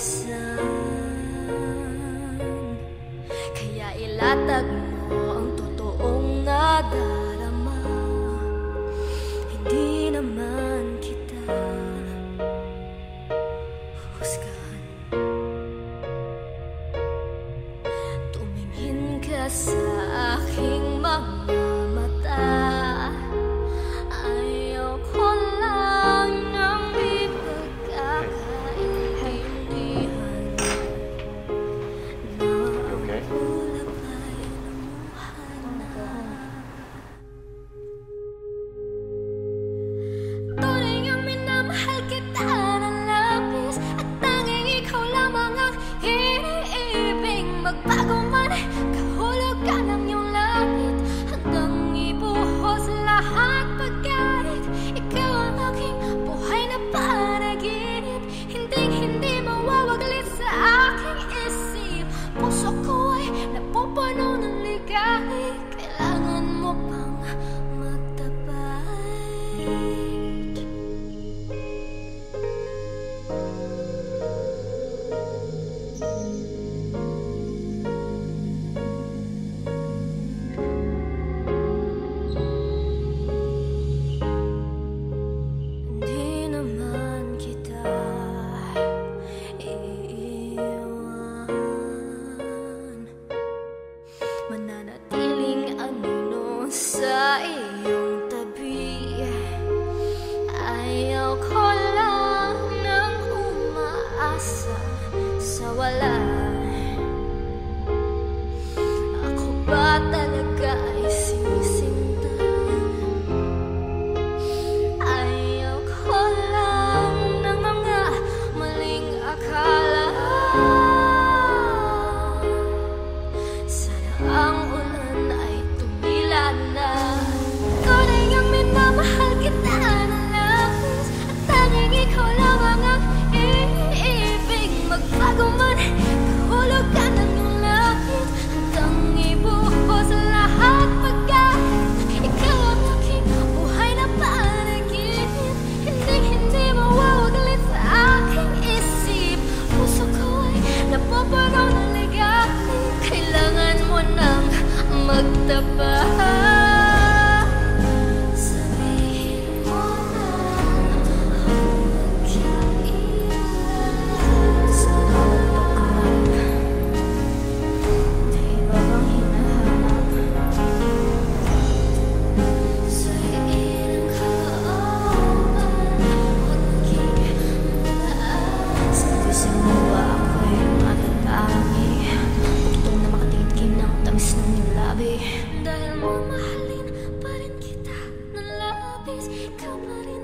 iiwasan Kaya ilatag mo So I love. please come on in.